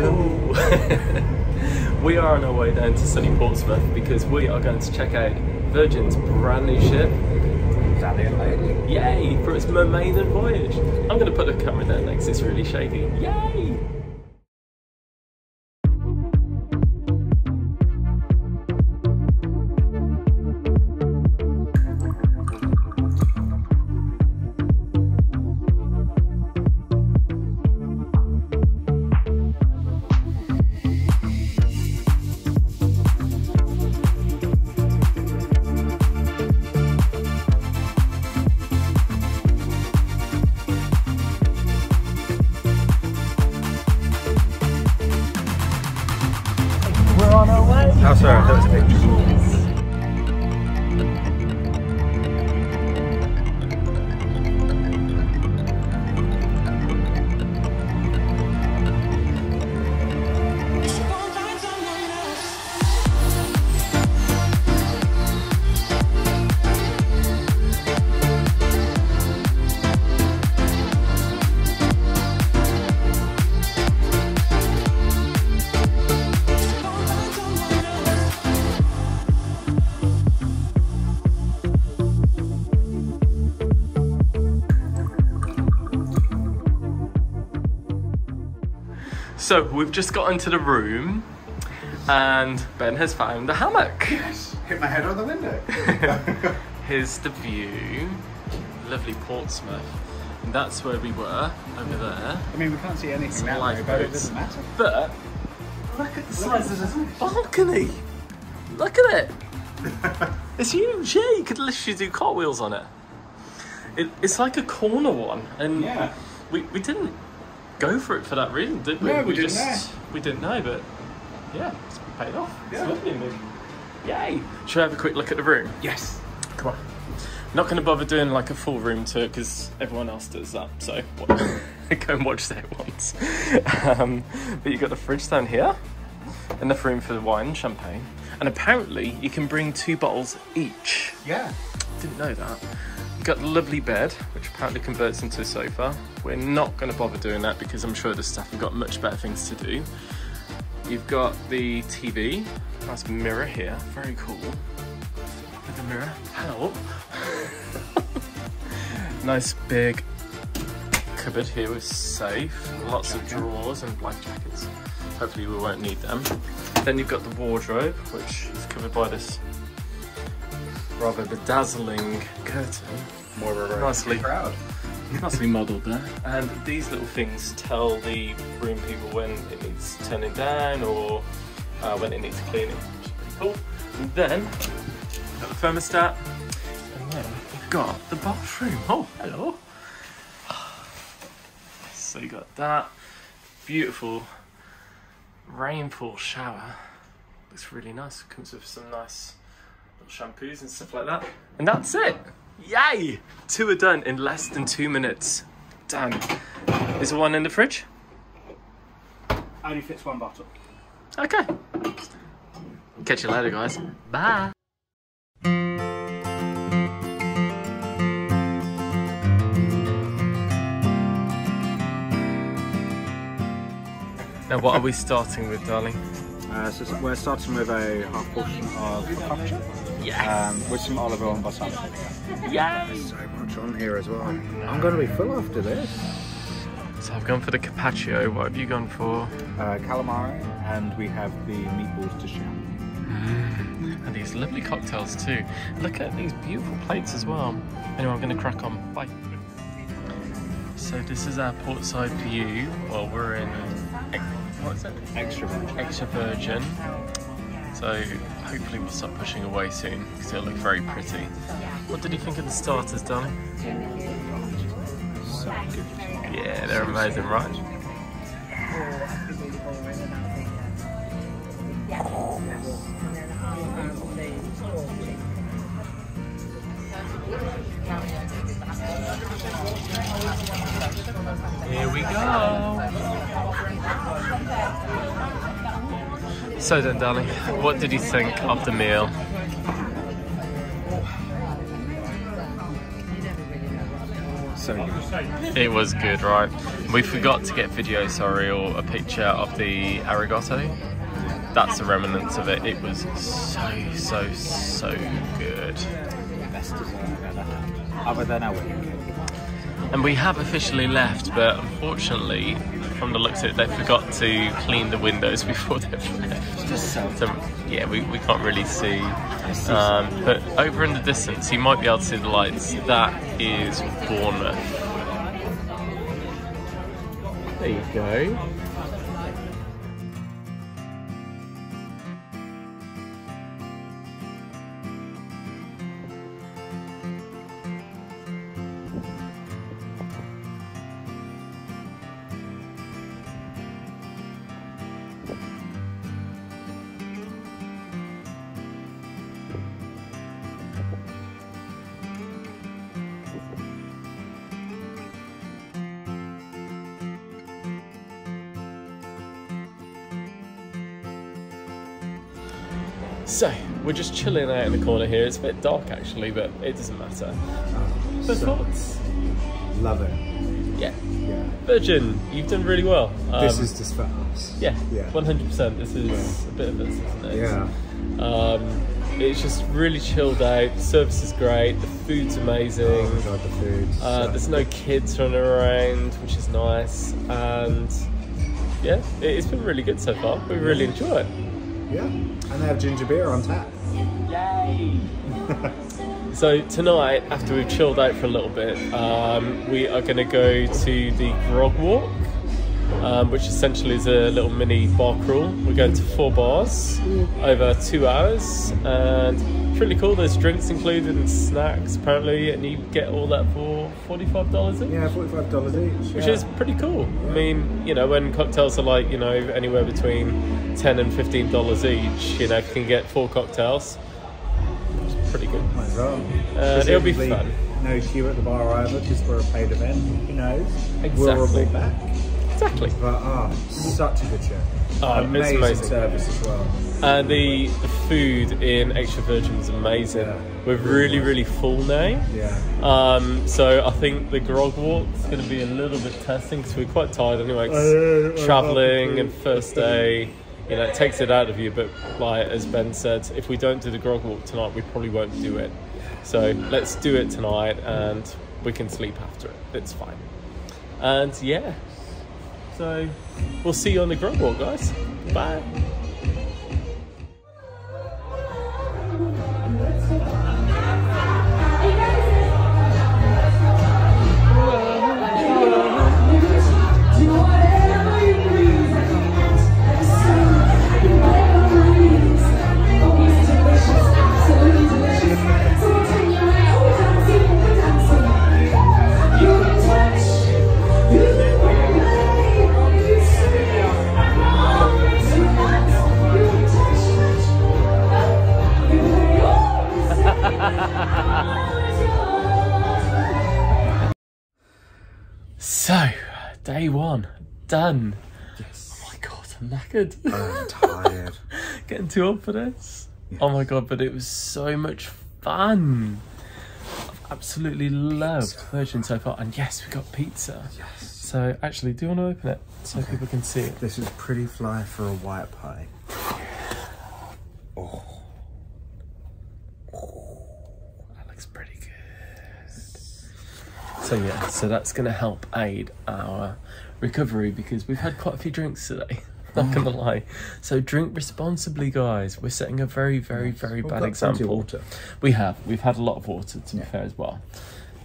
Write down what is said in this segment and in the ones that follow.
we are on our way down to sunny Portsmouth because we are going to check out Virgin's brand new ship. Yay! For its maiden voyage. I'm going to put the camera down next, it's really shady. Yay! So we've just got into the room and Ben has found the hammock. Yes. Hit my head on the window. Here's the view. Lovely Portsmouth. And that's where we were, over there. I mean, we can't see anything Some way, but it doesn't matter. But look at the size of this balcony. Look at it. It's huge. Yeah, you could literally do cartwheels on it. it it's like a corner one, and Yeah. we, we didn't go for it for that reason, did we? No, we didn't just we didn't know, but yeah, it's paid off. Yeah. It's lovely. Yay! Should we have a quick look at the room? Yes. Come on. Not going to bother doing like a full room tour because everyone else does that. So go and watch that once. Um, but you've got the fridge down here, enough room for the wine and champagne. And apparently you can bring two bottles each. Yeah. Didn't know that. Got the lovely bed, which apparently converts into a sofa. We're not going to bother doing that because I'm sure the staff have got much better things to do. You've got the TV, nice mirror here, very cool. With the mirror, help. nice big cupboard here with safe, lots of drawers and black jackets. Hopefully we won't need them. Then you've got the wardrobe, which is covered by this rather bedazzling curtain. More of a Nicely. proud. Nicely modelled there. And these little things tell the room people when it needs turning down or uh, when it needs cleaning, which is pretty cool. And then, got the thermostat. And then we've got the bathroom. Oh, hello. So you got that. Beautiful rainfall shower. Looks really nice. Comes with some nice little shampoos and stuff like that. And that's it. Yay! Two are done in less than two minutes. Damn. Is there one in the fridge? Only fits one bottle. Okay. Catch you later, guys. Bye. Now, what are we starting with, darling? Uh, so we're starting with a half portion of focaccia Yes. um, with some olive oil and balsamic. Yay! So much on here as well. I'm going to be full after this. So I've gone for the carpaccio. What have you gone for? Uh, calamari, and we have the meatballs to sham. And these lovely cocktails too. Look at these beautiful plates as well. Anyway, I'm going to crack on. Bye. So this is our portside view. Well, we're in what is it? Extra virgin. Extra Virgin. So hopefully we'll start pushing away soon because it'll look very pretty. What did you think of the starters, darling? So good. Yeah, they're amazing, right? Here we go. So then, darling, what did you think of the meal? So. It was good, right? We forgot to get video, sorry, or a picture of the Arigato. That's the remnants of it. It was so, so, so good. Best dessert I've ever had. Other than our. And we have officially left, but unfortunately, from the looks of it, they forgot to clean the windows before they've left. So. Yeah, we, we can't really see. see Um, but over in the distance, you might be able to see the lights. That is Bournemouth. There you go. So, we're just chilling out in the corner here. It's a bit dark actually, but it doesn't matter. The So- thoughts? Love it. Yeah. Yeah. Virgin, you've done really well. Um, this is just for us. Yeah, Yeah. 100%. This is a bit of this, isn't it? Yeah. Um, it's just really chilled out. The service is great. The food's amazing. Oh my god, the food. Uh, so there's no kids running around, which is nice. And yeah, it's been really good so far. We really enjoy it. Yeah. And they have ginger beer on tap. Yay! so tonight, after we've chilled out for a little bit, um, we are going to go to the Grog Walk, um, which essentially is a little mini bar crawl. We're going to four bars over two hours, and really cool. There's drinks included and snacks apparently, and you get all that for forty-five dollars each. Yeah, forty-five dollars each. Which yeah. is pretty cool. I mean, you know, when cocktails are like, you know, anywhere between ten and fifteen dollars each, you know, you can get four cocktails, it's pretty good. Might as well. Uh, it'll be fun. No queue at the bar either, because we're a paid event. Who knows? We'll Exactly. report back. Exactly. But ah, such a good show. It's amazing, amazing. service as well. And the, the food in Extra Virgin was amazing. Yeah. We're really, really full now. Yeah. Um, so I think the grog walk is going to be a little bit testing because we're quite tired anyway. Uh, traveling and first day, you know, it takes it out of you. But like as Ben said, if we don't do the grog walk tonight, we probably won't do it. So let's do it tonight, and we can sleep after it. It's fine. And yeah, so we'll see you on the grog walk, guys. Bye. One, done. Oh my god, I'm knackered. Oh, I'm tired. Getting too old for this. Oh my god, but it was so much fun. I've absolutely loved Virgin so far. And yes, we got pizza. yes. So, actually, do you want to open it so people can see it? This is pretty fly for a white pie. Oh. That looks pretty good. So yeah, so that's going to help aid our recovery because we've had quite a few drinks today. Not gonna lie. So drink responsibly, guys. We're setting a very, very, very We've bad got plenty of example. water. We have. We've had a lot of water, to be fair, as well.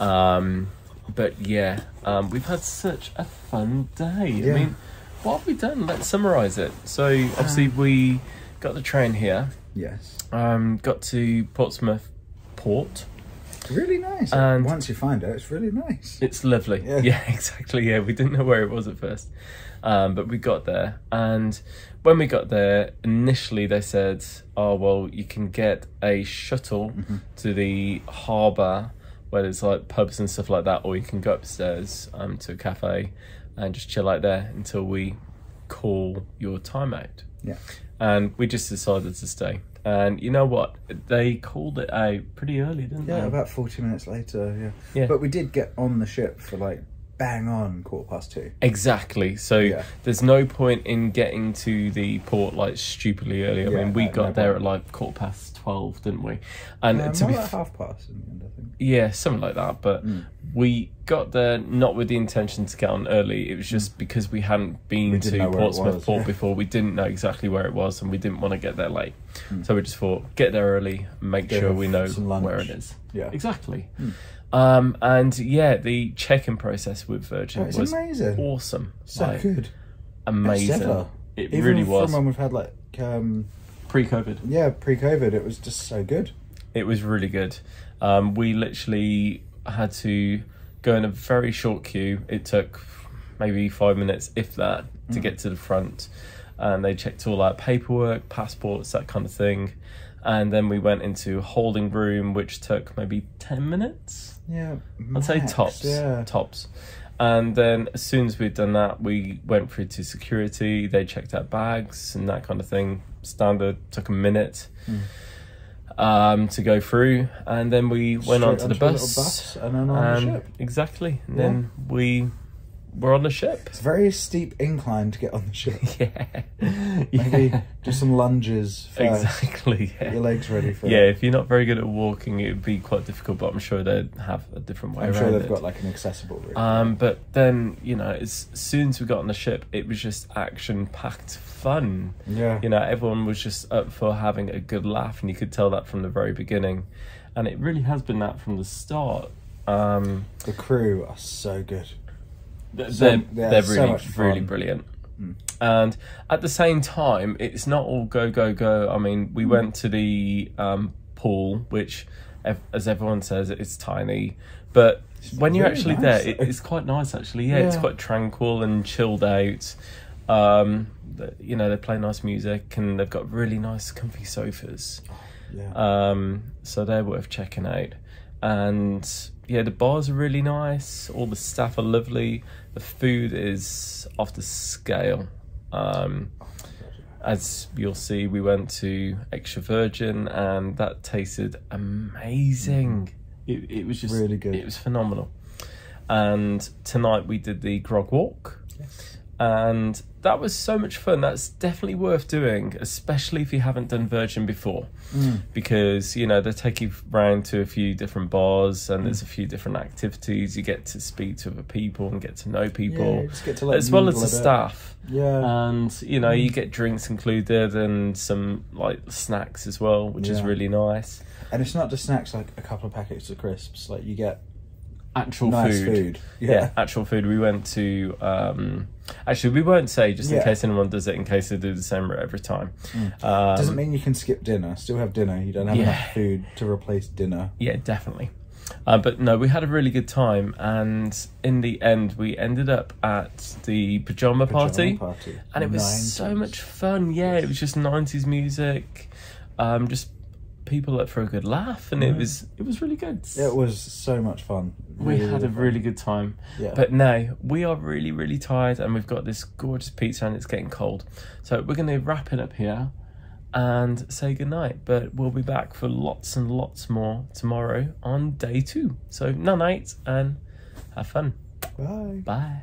Um, but yeah, um, we've had such a fun day. Yeah. I mean, what have we done? Let's summarise it. So obviously we got the train here. Yes. Um, got to Portsmouth Port. Really nice. And- once you find it, it's really nice. It's lovely. Yeah. Yeah. exactly. Yeah, we didn't know where it was at first, um, but we got there. And when we got there, initially they said, "Oh well, you can get a shuttle to the harbour where there's like pubs and stuff like that, or you can go upstairs um, to a cafe and just chill out there until we call your time out." Yeah. And we just decided to stay. And you know what? They called it out pretty early, didn't Yeah, they? Yeah, about 40 minutes later, yeah. Yeah. But we did get on the ship for like bang on quarter past two. Exactly. So Yeah. there's no point in getting to the port like stupidly early. I Yeah, mean, we got no there point. at like quarter past twelve, didn't we? And Um, to be like half past in the end, I think. yeah, something like that. But Mm. We got there not with the intention to get on early. It was just because we hadn't been. We to know where it Portsmouth Port before. We didn't know exactly where it was, and we didn't want to get there late. Mm. So we just thought, get there early, make Go sure we know where it is. Yeah. Exactly. Mm. Um, and yeah, the check-in process with Virgin Oh, was amazing. awesome. So Like, good. amazing. It Even really from was when we've had like, um, pre-COVID. yeah, pre COVID, it was just so good. It was really good. Um, we literally had to go in a very short queue. It took maybe five minutes, if that, to Mm. get to the front. And they checked all our paperwork, passports, that kind of thing. And then we went into holding room, which took maybe 10 minutes. Yeah. I'd say tops. Yeah. Tops. And then as soon as we'd done that, we went through to security. They checked our bags and that kind of thing. Standard. Took a minute um, to go through, and then we went Straight onto the bus. bus and then on the ship. Exactly. And Yeah. then we were on the ship. It's a very steep incline to get on the ship. Yeah. Maybe yeah. do some lunges first. Exactly. Get Yeah. your legs ready for Yeah, it. if you're not very good at walking, it would be quite difficult. But I'm sure they'd have a different way I'm around sure they've it. got like an accessible route. Um, but then you know, as soon as we got on the ship, it was just action-packed fun. yeah. You know, everyone was just up for having a good laugh, and you could tell that from the very beginning. And it really has been that from the start. Um, The crew are so good. they're So- they're, yeah, they're really much really brilliant. Mm. And at the same time, it's not all go go go. I mean, we went to the um, pool, which, as everyone says, it's tiny, but when you're actually nice, there, it, it's quite nice actually. Yeah, it's quite tranquil and chilled out. Um, you know, they play nice music and they've got really nice, comfy sofas. Yeah. Um, so they're worth checking out. And yeah, the bars are really nice. All the staff are lovely. The food is off the scale. Um, as you'll see, we went to Extra Virgin, and that tasted amazing. It, it was just Really good. It was phenomenal. And tonight we did the grog walk and that was so much fun. That's definitely worth doing, especially if you haven't done Virgin before, Mm. because you know they take you round to a few different bars and there's a few different activities. You get to speak to other people and get to know people, get to, like, as well as the staff. Yeah. And you know you get drinks included and some like snacks as well, which is really nice. and it's not just snacks like a couple of packets of crisps. Like you get Actual nice food. food. yeah. Yeah. actual food. We went to um actually we won't say just in Yeah. case anyone does it in case they do the same route every time. Um, Doesn't mean you can skip dinner. Still have dinner. You don't have Yeah. enough food to replace dinner. yeah, definitely. Uh, but no, we had a really good time, and in the end, we ended up at the pajama, party, Pajama party. and it was 90s. so much fun. Yeah, it was just nineties music, um, just people up for a good laugh, and it was it was really good. It was so much fun. We Really, had a really good time. Yeah. But now we are really, really tired and we've got this gorgeous pizza and it's getting cold. So we're going to wrap it up here and say goodnight. But we'll be back for lots and lots more tomorrow on day two. So, night night and have fun. Bye. Bye.